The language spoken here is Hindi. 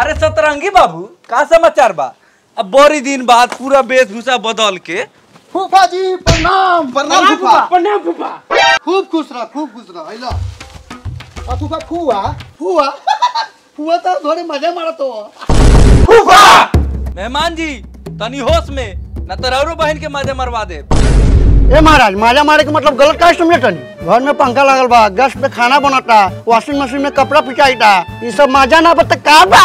अरे सतरंगी बाबू का समाचार बा? अब बड़ी दिन बाद पूरा वेशभूषा बदल के फूफा जी प्रणाम प्रणाम फूफा। प्रणाम फूफा। खूब खुश रह खूब खुश रह आइला आ फूफा फूआ फूआ। फूआ तो थोड़े मज़े मारत हो। मेहमान जी तनी होश में न तो रौरो बहन के मज़े मरवा दे ए महाराज माजा मारे के मतलब गलत का समझे तनी? घर में पंखा लागल बा गैस पे खाना बनता वॉशिंग मशीन में कपड़ा पिचाईता ये सब मज़ा ना बता का बा?